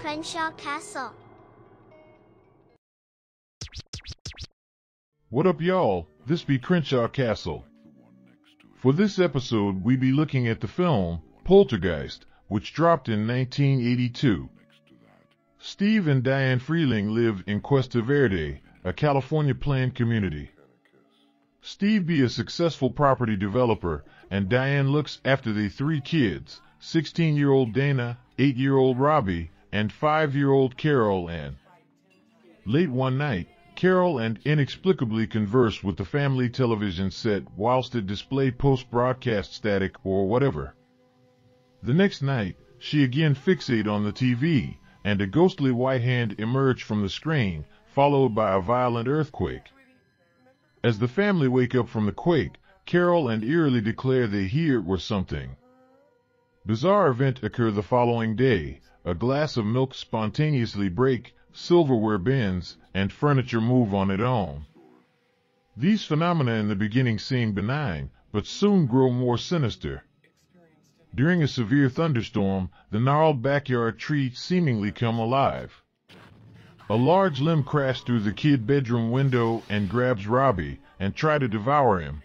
Crenshaw Castle. What up, y'all? This be Crenshaw Castle. For this episode, we be looking at the film Poltergeist, which dropped in 1982. Steve and Diane Freeling live in Cuesta Verde, a California planned community. Steve be a successful property developer, and Diane looks after the three kids, 16-year-old Dana, 8-year-old Robbie, and 5-year-old Carol Anne. Late one night, Carol Anne inexplicably converse with the family television set whilst it displayed post-broadcast static or whatever. The next night, she again fixate on the TV, and a ghostly white hand emerged from the screen, followed by a violent earthquake. As the family wake up from the quake, Carol Anne eerily declare they hear was something. Bizarre event occur the following day. A glass of milk spontaneously break, silverware bends, and furniture move on its own. These phenomena in the beginning seem benign, but soon grow more sinister. During a severe thunderstorm, the gnarled backyard tree seemingly come alive. A large limb crashed through the kid bedroom window and grabs Robbie and try to devour him.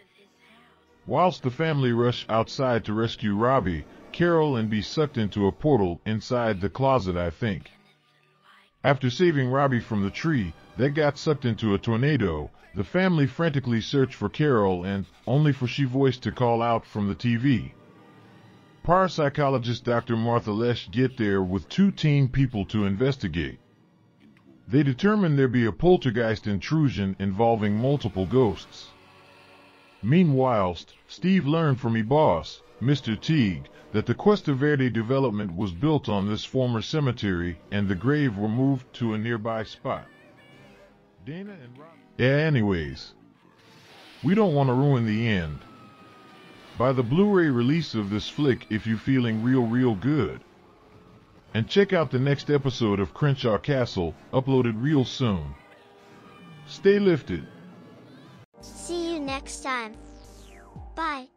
Whilst the family rush outside to rescue Robbie, Carol Anne be sucked into a portal inside the closet, I think. After saving Robbie from the tree that got sucked into a tornado, the family frantically search for Carol Anne only for she voice to call out from the TV. Parapsychologist Dr. Martha Lesh get there with two team people to investigate. They determine there be a poltergeist intrusion involving multiple ghosts. Meanwhile, Steve learned from his boss, Mr. Teague, that the Cuesta Verde development was built on this former cemetery and the grave were moved to a nearby spot. Dana and Rob. Yeah, anyways. We don't want to ruin the end. Buy the Blu-ray release of this flick if you're feeling real real good. And check out the next episode of Crenshaw Castle, uploaded real soon. Stay lifted. See you next time. Bye.